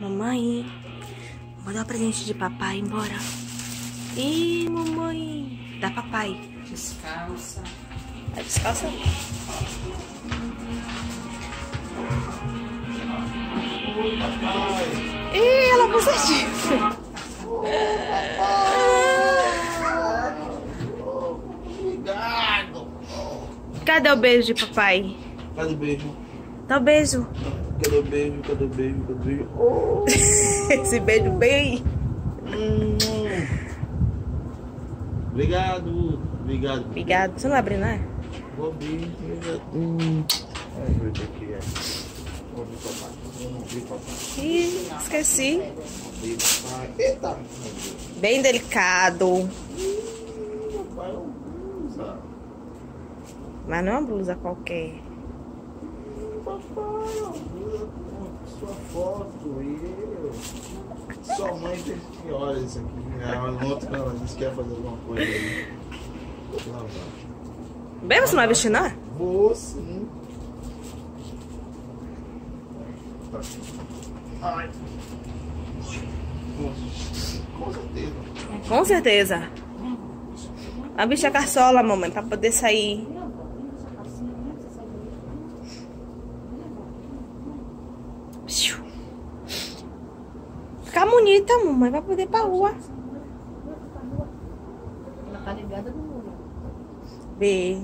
Mamãe, vou dar o presente de papai embora. Ih, mamãe. Dá papai. Descalça. Vai descalça. Ih, ela positiva. Obrigado. Cadê o beijo de papai? Cadê o beijo? Dá o beijo. Cadê o beijo? Cadê o beijo? Cadê o beijo? Oh. Esse beijo bem. Hum. Obrigado. Obrigado. Obrigado. Você não abre, né? Vou abrir. Obrigado. Hum. Que é. Vou abrir papai. Vou abrir papai. Ih, esqueci. Eita. Bem delicado. É blusa. Mas não é uma blusa qualquer. Hum, Papai, é uma blusa com sua foto. Eu. Sua mãe fez olha isso aqui. A outra, ela disse que quer fazer alguma coisa aí. Lá vai. Bem, você não vai vestir, não? Vou sim. Ai. Com certeza. Com certeza. A bicha carçola, mamãe, pra poder sair. Psiu. Ficar bonita, mamãe, vai poder ir pra rua. Ela tá ligada no muro. Vê.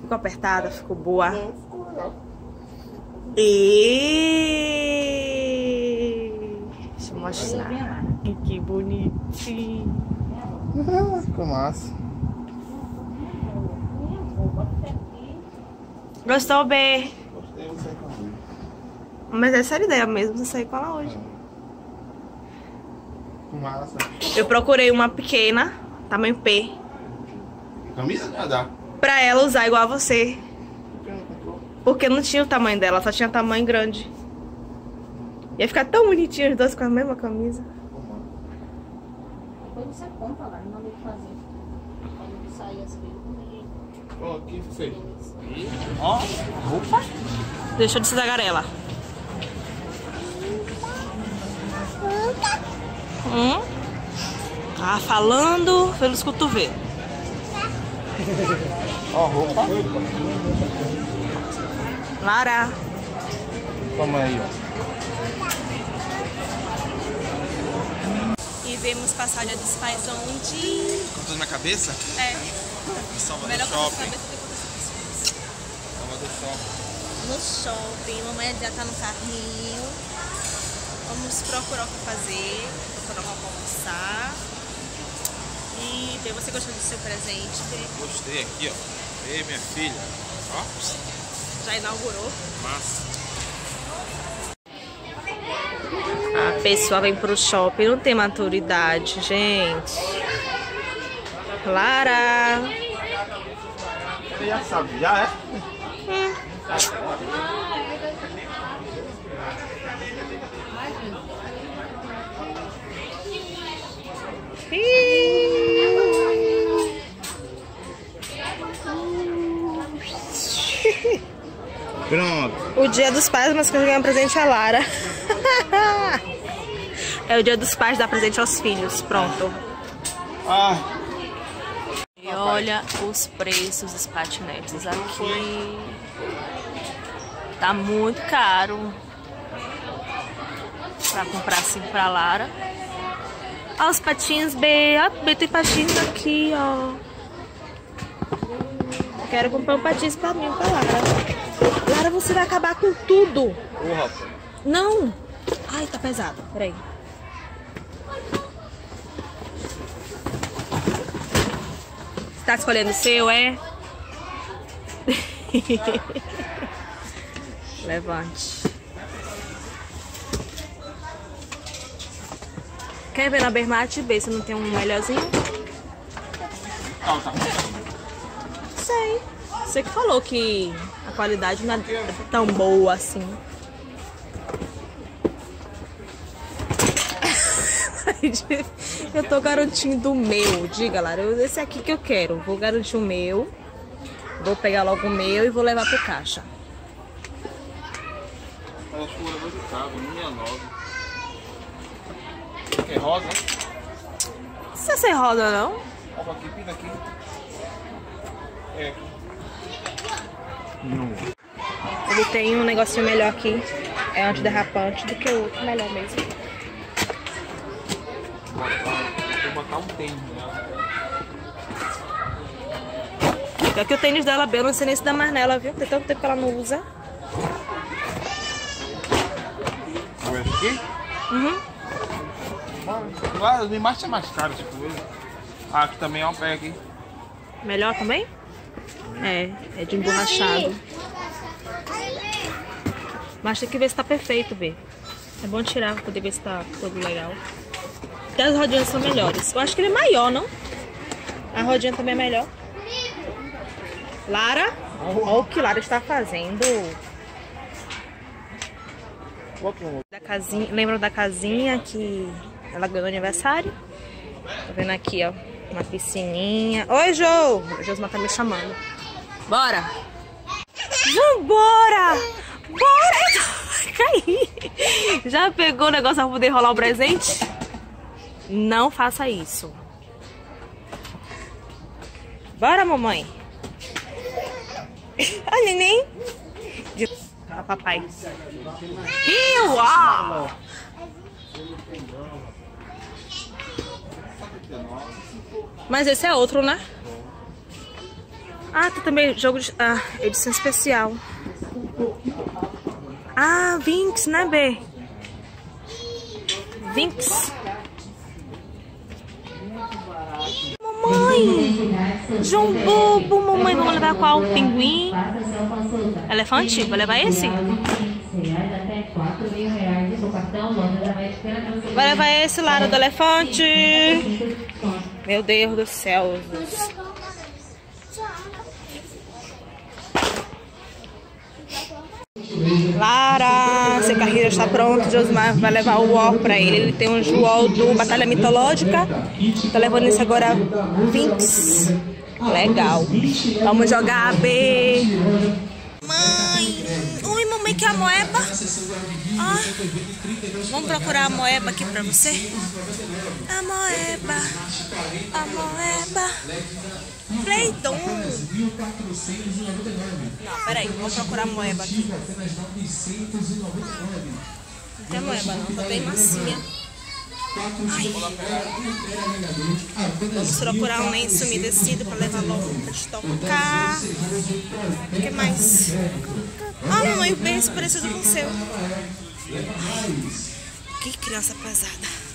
Ficou apertada, ficou boa. Não, ficou legal. E... Deixa eu mostrar. Lá. Que bonitinho. Ficou massa. Gostou, B? Gostei, vou sair com a. Mas essa era a ideia mesmo, de sair com ela hoje. Massa. Eu procurei uma pequena, tamanho P, Camisa dá. pra ela usar igual a você. Por que não comprou? Porque não tinha o tamanho dela, só tinha tamanho grande. Ia ficar tão bonitinho os dois com a mesma camisa. Depois você compra lá, não manda ele fazer. Quando sair as coisas. Ó, aqui fez. Ó, roupa. Deixa de ser tagarela. Hum? Ah, falando pelos cotovelos. Ó, roupa. Lara. Toma aí, ó. E vemos passar dia dos pais onde? Cortou na minha cabeça? É, Salva melhor do coisa shopping. saber do que Salva do shopping. no shopping. Mamãe já tá no carrinho. Vamos procurar o que fazer, algo pra almoçar. E Bê, você gostou do seu presente? Gostei aqui, ó. Ei, minha filha. Ó, Já inaugurou. massa. A pessoa vem pro shopping, não tem maturidade, gente. Clara. Você já sabe, já é? Pronto. O dia dos pais, mas que eu ganhei um presente a Lara. é o dia dos pais dar presente aos filhos. Pronto. Ah, E olha os preços dos patinetes aqui. Tá muito caro. Pra comprar assim pra Lara. Olha os patins B. Ó, B tem patins aqui, ó. Quero comprar um patins pra mim, pra Lara. Lara, você vai acabar com tudo. ô rapaz. Não! Ai, tá pesado. Peraí. Você tá escolhendo o seu, é? Levante. Quer ver na Bermate B se não tem um melhorzinho? Sei. Você que falou que a qualidade não é tão boa assim. Eu tô garantindo o meu. Diga, Lara, esse aqui que eu quero. Vou garantir o meu. Vou pegar logo o meu e vou levar pro caixa. Ela chegou levou de carro, 169. É rosa. Não precisa ser roda, não. Olha aqui, pinta aqui. É aqui. Não. Ele tem um negocinho melhor aqui. É antiderrapante do que o outro. Melhor mesmo. Vou botar um tênis, né? Pior que o tênis dela, bem, eu não sei nem se dá mais nela, viu? Tem tanto tempo que ela não usa. Uhum. Lá, os embaixo é mais caro, tipo. Ah, aqui também é um pé aqui. Melhor também? É, é de emborrachado. Mas tem que ver se tá perfeito, B. É bom tirar pra poder ver se tá tudo legal. Até as rodinhas são melhores. Eu acho que ele é maior, não? A rodinha também é melhor. Lara, olha o que Lara está fazendo. Um. Da casinha, lembram da casinha que ela ganhou aniversário? Tá vendo aqui, ó, uma piscininha. Oi, Jô! O Josma tá me chamando. Bora! Vambora! Bora! Caí! Já pegou o negócio pra poder rolar o presente? Não faça isso. Bora, mamãe! Ai, neném! Ah, papai. Ih, uau! Mas esse é outro, né? Ah, tem também jogo de... Ah, edição especial. Ah, Vinx, né, B? Vinx. Mamãe! João Bobo, mamãe, vamos levar qual? Pinguim? Elefante? Vai levar esse? Vai levar esse lá do elefante. Meu Deus do céu. Lara, seu carreira está pronto. Josmar vai levar o UOL pra ele. Ele tem um UOL do Batalha Mitológica. Tá levando isso agora 20. Legal. Vamos jogar B. É a moeba? Ah, vamos procurar a moeba aqui pra você? A moeba. A moeba. Pleiton. Não, peraí, vamos procurar a moeba aqui. Não tem moeba não, tá bem massinha. Vamos procurar um lenço umedecido pra levar logo pra estocar. O que mais? Ah, mamãe, o berço parecido com o seu. Que criança pesada.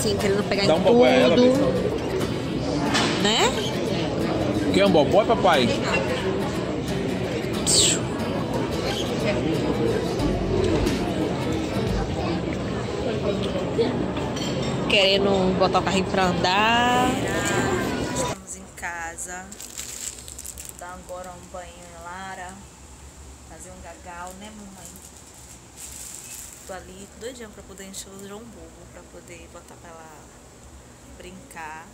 Assim, querendo pegar Dá em um bobó a ela, tudo. Né? Quer um bobó, papai? Querendo botar o carrinho pra andar. Estamos em casa. Vou dar agora um banho em Lara. Fazer um gagal, né, mamãe? Tô ali doidinha pra poder encher o João Bobo, pra poder botar pra ela brincar.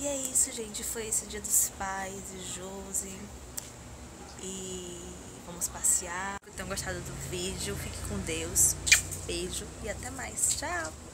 E é isso, gente. Foi esse dia dos pais e Josi. E vamos passear. Tenham gostado do vídeo. Fique com Deus. Beijo e até mais. Tchau!